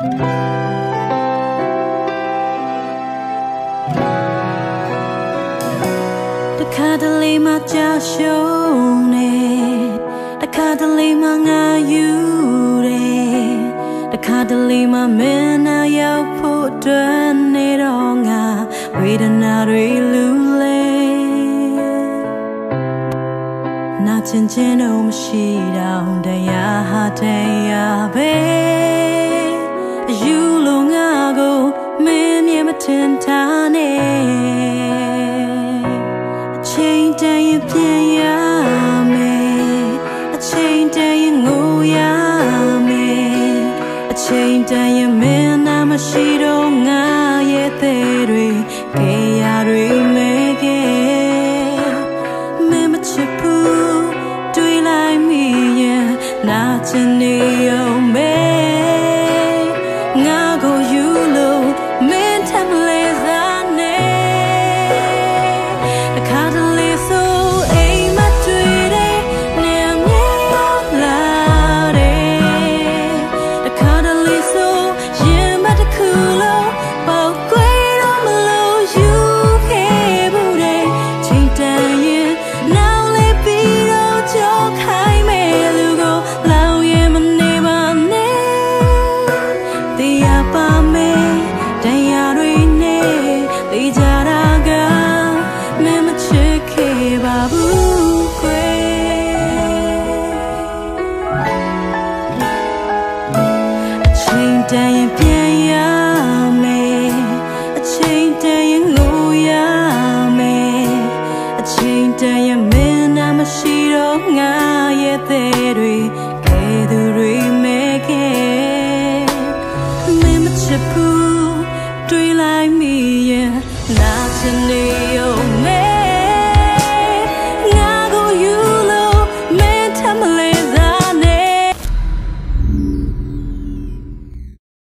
တခါတလေမှကြာရှုံးနေတခါတလေမှငါယူတယ်တခါတလေမှမင်းနာရောက်ဖို့အတွက်နေတော့ငါဝေဒနာတွေလူလေနာကျင်ခြင်းတော့မရှိတော့တရားဟာတရားပဲ င်းမြင်မထင်ထားနဲ့ချိန်တန်ရင်ပြန်ရမယ်အချိန်တန်ရင်ငိုရမယ်အချိန်တန်ရင်မင်းနာမရှိတော့ငါရဲ့သေးတွေကြေရတွေမဲခဲ့မင်းမချစ်ဘူးတွေးလိုက်မိရင်နာချင်နေ ပါမယ်တရားတွေနဲ့သိကြတာကမင်းမချစ်ခဲ့ပါဘူးခွေအချိန်တန်ရင်ပြန်ရမယ်အချိန်တန်ရင်ငိုရမယ်အချိန်တန်ရင်မင်းနာမရှိတော့ငါရဲ့သေးတွေကဲသူတွေ 追来迷眼，那次你有没？